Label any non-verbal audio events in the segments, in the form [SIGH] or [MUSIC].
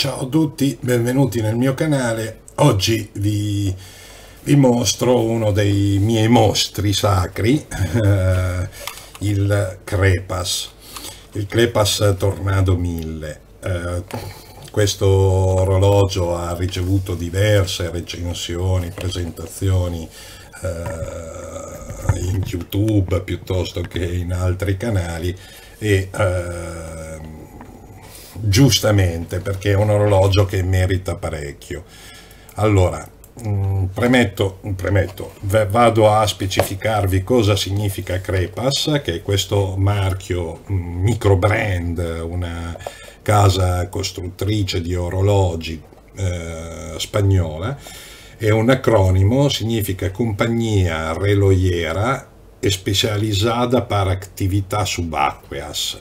Ciao a tutti, benvenuti nel mio canale. Oggi vi, vi mostro uno dei miei mostri sacri, eh, il Crepas, il Crepas Tornado 1000. Eh, questo orologio ha ricevuto diverse recensioni, presentazioni eh, in YouTube piuttosto che in altri canali e eh, giustamente perché è un orologio che merita parecchio. Allora, mm, premetto, premetto, vado a specificarvi cosa significa Crepas, che è questo marchio mm, micro brand, una casa costruttrice di orologi eh, spagnola, è un acronimo, significa compagnia reloiera e specializzata per attività subacqueas,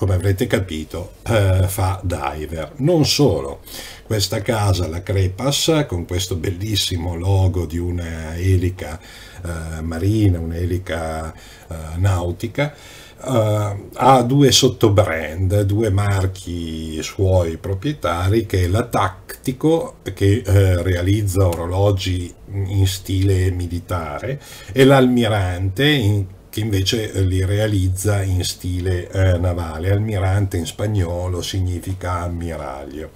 come avrete capito, eh, fa diver. Non solo, questa casa, la Crepas, con questo bellissimo logo di una elica eh, marina, un'elica eh, nautica, Uh, ha due sottobrand, due marchi suoi proprietari che è la Tactico che uh, realizza orologi in stile militare e l'Almirante in, che invece li realizza in stile uh, navale. Almirante in spagnolo significa ammiraglio.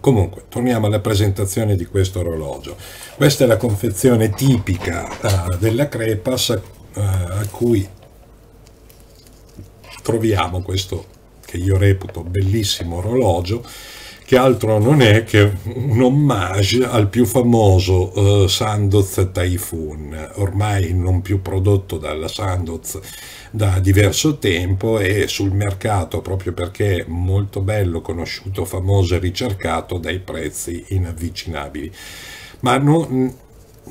Comunque, torniamo alla presentazione di questo orologio. Questa è la confezione tipica della Crepas a cui troviamo questo che io reputo bellissimo orologio che altro non è che un ommage al più famoso uh, Sandoz Typhoon, ormai non più prodotto dalla Sandoz da diverso tempo e sul mercato proprio perché molto bello, conosciuto, famoso e ricercato dai prezzi inavvicinabili. Ma non,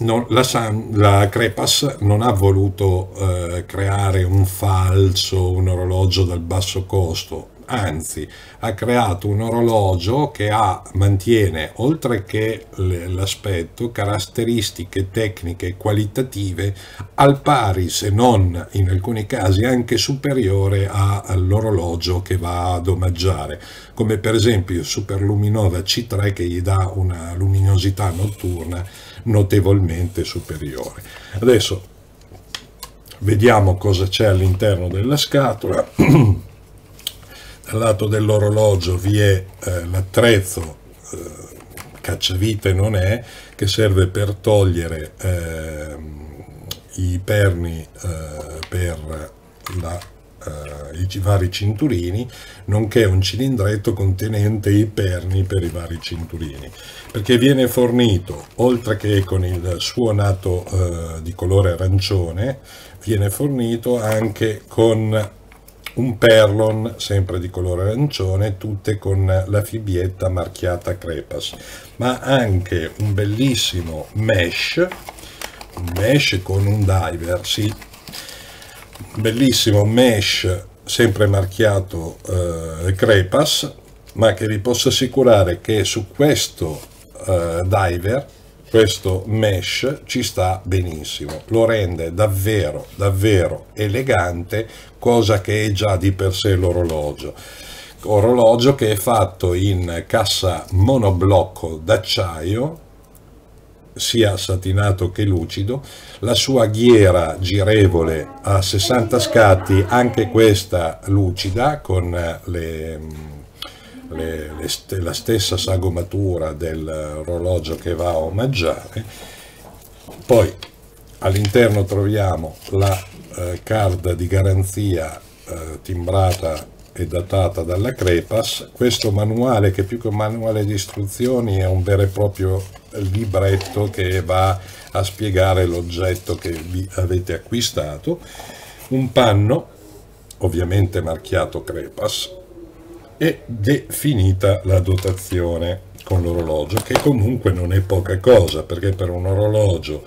non, la, San, la, Crepas non ha voluto eh, creare un falso, un orologio dal basso costo, anzi ha creato un orologio che ha, mantiene, oltre che l'aspetto, caratteristiche tecniche e qualitative al pari, se non in alcuni casi anche superiore all'orologio che va ad omaggiare, come per esempio il Superluminova C3 che gli dà una luminosità notturna notevolmente superiore. Adesso vediamo cosa c'è all'interno della scatola. [CLEARS THROAT] Dal lato dell'orologio vi è eh, l'attrezzo eh, cacciavite non è, che serve per togliere eh, i perni eh, per la eh, i vari cinturini, nonché un cilindretto contenente i perni per i vari cinturini, perché viene fornito, oltre che con il suonato eh, di colore arancione, viene fornito anche con un perlon sempre di colore arancione, tutte con la fibietta marchiata Crepas, ma anche un bellissimo mesh, un mesh con un diver, sì, bellissimo mesh sempre marchiato eh, Crepas ma che vi posso assicurare che su questo eh, diver questo mesh ci sta benissimo lo rende davvero davvero elegante cosa che è già di per sé l'orologio. Orologio che è fatto in cassa monoblocco d'acciaio sia satinato che lucido, la sua ghiera girevole a 60 scatti, anche questa lucida, con le, le, le, la stessa sagomatura dell'orologio che va a omaggiare. Poi all'interno troviamo la eh, card di garanzia eh, timbrata e datata dalla Crepas. Questo manuale, che più che un manuale di istruzioni, è un vero e proprio libretto che va a spiegare l'oggetto che vi avete acquistato. Un panno, ovviamente marchiato Crepas, e definita la dotazione con l'orologio, che comunque non è poca cosa, perché per un orologio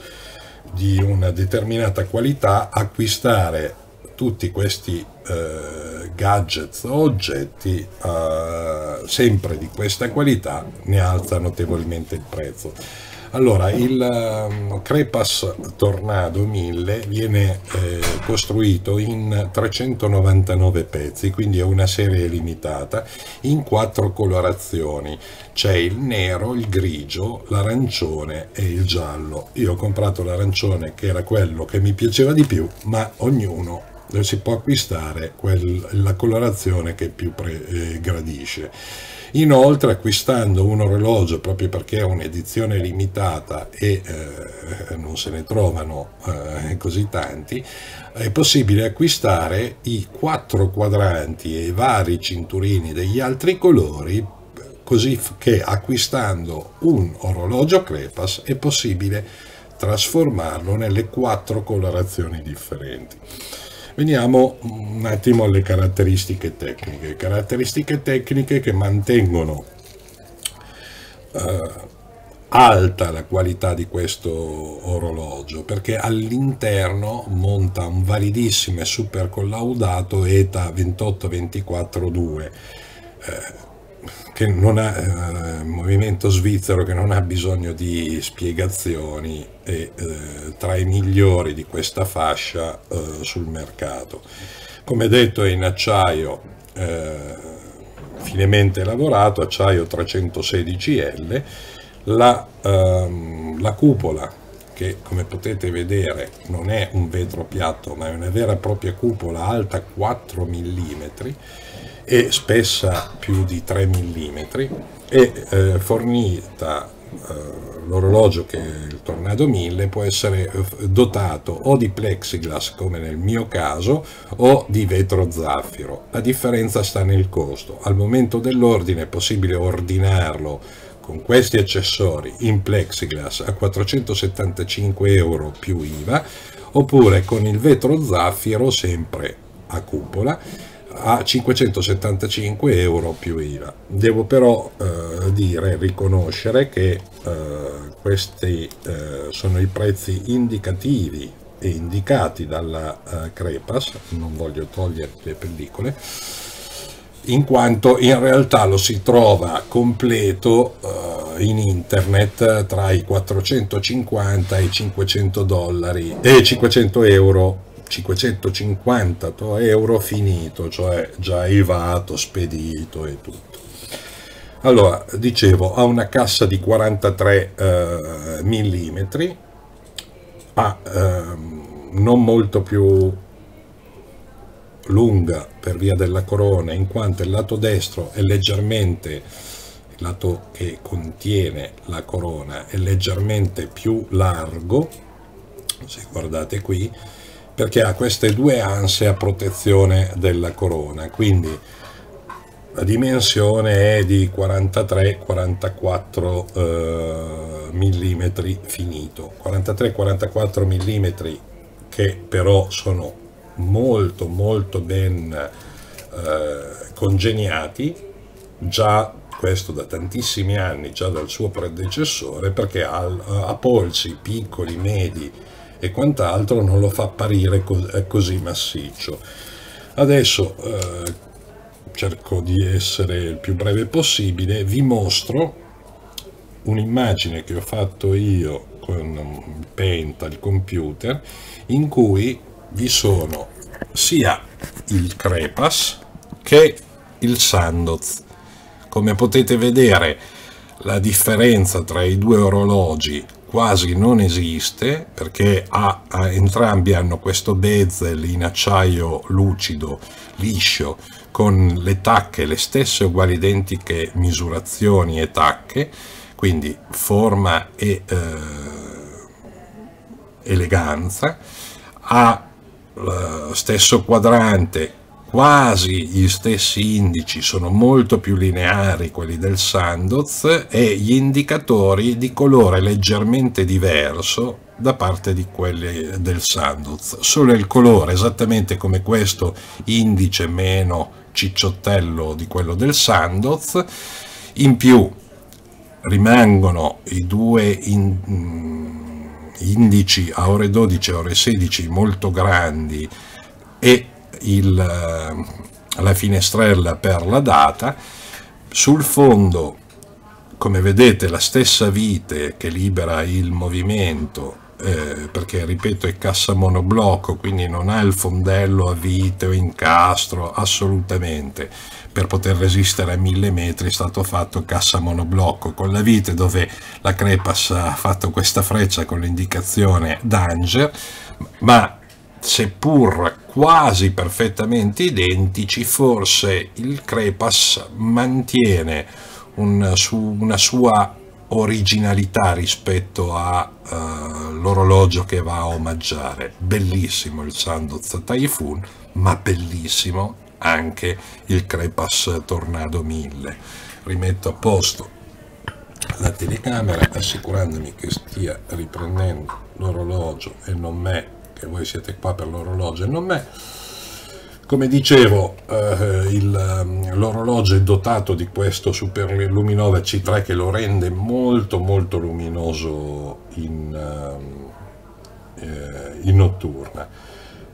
di una determinata qualità acquistare tutti questi eh, gadgets o oggetti eh, sempre di questa qualità ne alza notevolmente il prezzo. Allora, il um, Crepas Tornado 1000 viene eh, costruito in 399 pezzi, quindi è una serie limitata, in quattro colorazioni. C'è il nero, il grigio, l'arancione e il giallo. Io ho comprato l'arancione che era quello che mi piaceva di più, ma ognuno si può acquistare quel, la colorazione che più pre, eh, gradisce. Inoltre acquistando un orologio proprio perché è un'edizione limitata e eh, non se ne trovano eh, così tanti, è possibile acquistare i quattro quadranti e i vari cinturini degli altri colori così che acquistando un orologio Crepas è possibile trasformarlo nelle quattro colorazioni differenti. Veniamo un attimo alle caratteristiche tecniche, caratteristiche tecniche che mantengono eh, alta la qualità di questo orologio perché all'interno monta un validissimo e super collaudato ETA 282 eh, che non ha eh, movimento svizzero che non ha bisogno di spiegazioni e eh, tra i migliori di questa fascia eh, sul mercato. Come detto è in acciaio eh, finemente lavorato, acciaio 316L, la, ehm, la cupola che come potete vedere non è un vetro piatto ma è una vera e propria cupola alta 4 mm e spessa più di 3 mm e eh, fornita eh, l'orologio che è il Tornado 1000 può essere eh, dotato o di plexiglass come nel mio caso o di vetro zaffiro. La differenza sta nel costo. Al momento dell'ordine è possibile ordinarlo con questi accessori in plexiglass a 475 euro più IVA oppure con il vetro zaffiro sempre a cupola a 575 euro più IVA. Devo però eh, dire, riconoscere che eh, questi eh, sono i prezzi indicativi e indicati dalla eh, Crepas, non voglio togliere le pellicole, in quanto in realtà lo si trova completo uh, in internet tra i 450 e i 500 dollari e 500 euro 550 euro finito, cioè già IVAto, spedito e tutto. Allora, dicevo, ha una cassa di 43 eh, mm, ha eh, non molto più lunga per via della corona, in quanto il lato destro è leggermente, il lato che contiene la corona è leggermente più largo, se guardate qui, perché ha queste due anse a protezione della corona, quindi la dimensione è di 43-44 eh, mm finito, 43-44 mm che però sono molto molto ben eh, congeniati, già questo da tantissimi anni, già dal suo predecessore, perché ha, ha polsi piccoli, medi, e quant'altro non lo fa apparire eh, così massiccio. Adesso eh, cerco di essere il più breve possibile, vi mostro un'immagine che ho fatto io con Paint al computer in cui vi sono sia il Crepas che il Sandoz. Come potete vedere la differenza tra i due orologi quasi non esiste perché ha, ha, entrambi hanno questo bezel in acciaio lucido, liscio, con le tacche, le stesse uguali identiche misurazioni e tacche, quindi forma e eh, eleganza, ha lo stesso quadrante quasi gli stessi indici sono molto più lineari quelli del Sandoz e gli indicatori di colore leggermente diverso da parte di quelli del Sandoz. Solo il colore esattamente come questo indice meno cicciottello di quello del Sandoz in più rimangono i due mm, indici a ore 12 e ore 16 molto grandi e il, eh, la finestrella per la data, sul fondo come vedete la stessa vite che libera il movimento eh, perché ripeto è cassa monoblocco quindi non ha il fondello a vite o incastro assolutamente. Per poter resistere a mille metri è stato fatto cassa monoblocco con la vite dove la Crepas ha fatto questa freccia con l'indicazione Danger ma seppur quasi perfettamente identici forse il Crepas mantiene un, su, una sua originalità rispetto all'orologio uh, che va a omaggiare. Bellissimo il Sandoz Typhoon, ma bellissimo anche il Crepas Tornado 1000. Rimetto a posto la telecamera assicurandomi che stia riprendendo l'orologio e non me, che voi siete qua per l'orologio e non me come dicevo, eh, ehm, l'orologio è dotato di questo Super Luminova C3 che lo rende molto molto luminoso in, ehm, eh, in notturna.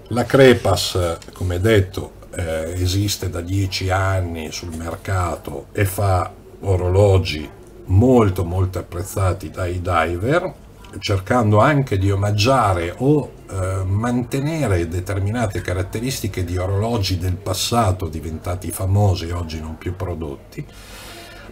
La Crepas, come detto, eh, esiste da 10 anni sul mercato e fa orologi molto molto apprezzati dai diver cercando anche di omaggiare o eh, mantenere determinate caratteristiche di orologi del passato diventati famosi, oggi non più prodotti,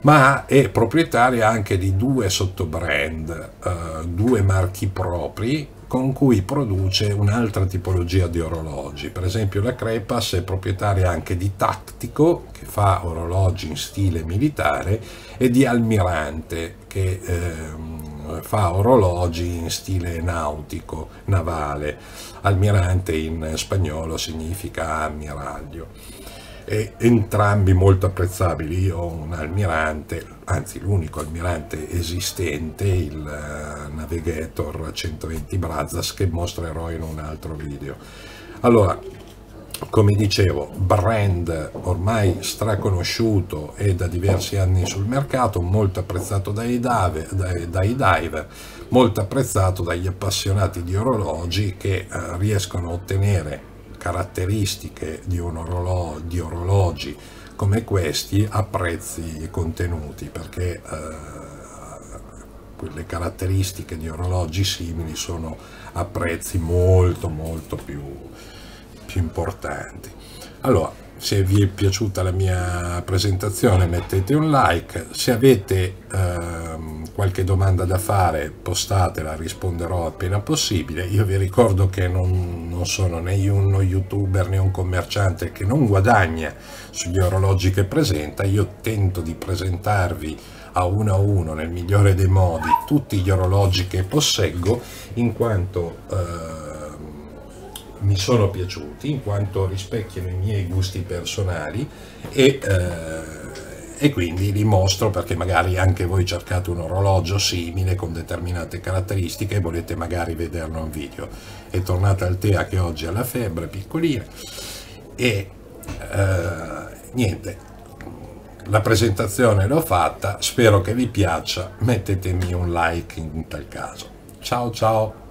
ma è proprietaria anche di due sottobrand, eh, due marchi propri con cui produce un'altra tipologia di orologi. Per esempio la Crepas è proprietaria anche di Tattico, che fa orologi in stile militare, e di Almirante, che eh, fa orologi in stile nautico, navale. Almirante in spagnolo significa ammiraglio. E entrambi molto apprezzabili. Io ho un almirante, anzi l'unico almirante esistente, il uh, Navigator 120 Brazos, che mostrerò in un altro video. Allora, come dicevo, brand ormai straconosciuto e da diversi anni sul mercato, molto apprezzato dai, dave, dai, dai diver, molto apprezzato dagli appassionati di orologi che eh, riescono a ottenere caratteristiche di, orolog di, orologi come questi a prezzi contenuti, perché eh, quelle caratteristiche di orologi simili sono a prezzi molto molto più più importanti. Allora, se vi è piaciuta la mia presentazione mettete un like, se avete ehm, qualche domanda da fare postatela, risponderò appena possibile. Io vi ricordo che non, non sono né uno youtuber né un commerciante che non guadagna sugli orologi che presenta, io tento di presentarvi a uno a uno nel migliore dei modi tutti gli orologi che posseggo in quanto eh, mi sono piaciuti in quanto rispecchiano i miei gusti personali e, eh, e, quindi li mostro perché magari anche voi cercate un orologio simile con determinate caratteristiche e volete magari vederlo in video. È tornata Altea che oggi ha la febbre piccolina e eh, niente, la presentazione l'ho fatta, spero che vi piaccia, mettetemi un like in tal caso. Ciao ciao!